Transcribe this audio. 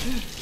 Mm-hmm.